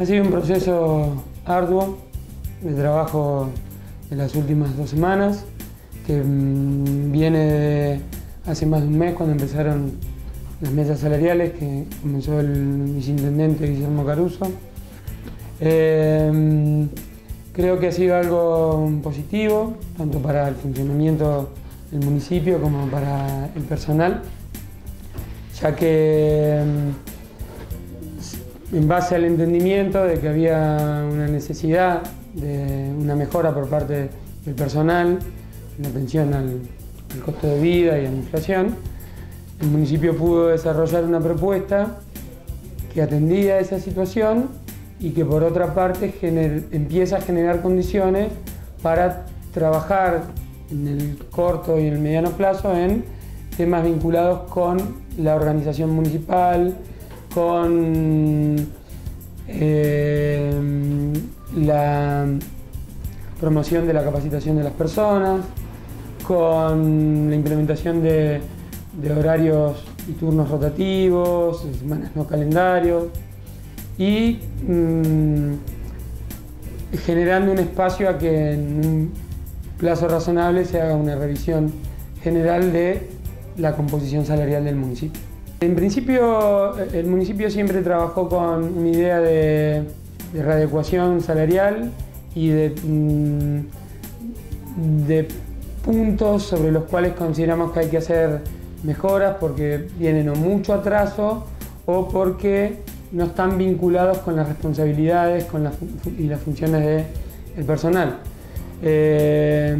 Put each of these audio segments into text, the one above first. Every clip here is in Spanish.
Ha sido un proceso arduo de trabajo de las últimas dos semanas, que mm, viene de hace más de un mes cuando empezaron las mesas salariales, que comenzó el viceintendente Guillermo Caruso. Eh, creo que ha sido algo positivo, tanto para el funcionamiento del municipio como para el personal, ya que mm, en base al entendimiento de que había una necesidad de una mejora por parte del personal en atención al, al costo de vida y a la inflación, el municipio pudo desarrollar una propuesta que atendía esa situación y que por otra parte empieza a generar condiciones para trabajar en el corto y en el mediano plazo en temas vinculados con la organización municipal, con eh, la promoción de la capacitación de las personas, con la implementación de, horarios y turnos rotativos, semanas no calendarios y mm, generando un espacio a que en un plazo razonable se haga una revisión general de la composición salarial del municipio. En principio, el municipio siempre trabajó con una idea de, readecuación salarial y de, mm, de puntos sobre los cuales consideramos que hay que hacer mejoras porque vienen o mucho atraso o porque no están vinculados con las responsabilidades con y las funciones del personal. Eh,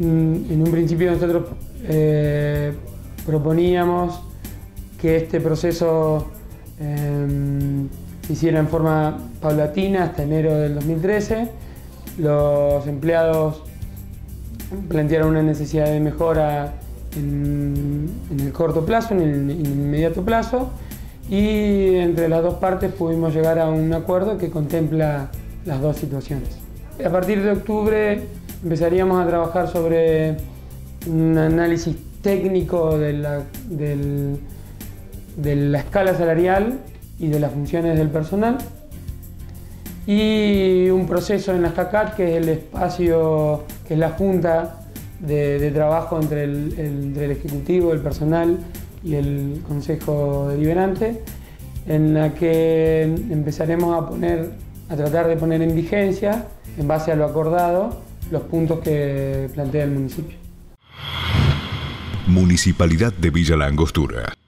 en un principio nosotros eh, proponíamos que este proceso eh, se hiciera en forma paulatina hasta enero del 2013. Los empleados plantearon una necesidad de mejora en, el corto plazo, en el, inmediato plazo, y entre las dos partes pudimos llegar a un acuerdo que contempla las dos situaciones. A partir de octubre empezaríamos a trabajar sobre un análisis técnico de la, de la escala salarial y de las funciones del personal y un proceso en la JACAT, que es el espacio, que es la junta de, trabajo entre el, Ejecutivo, el personal y el Consejo Deliberante, en la que empezaremos a poner, a tratar de poner en vigencia, en base a lo acordado, los puntos que plantea el municipio. Municipalidad de Villa La Angostura.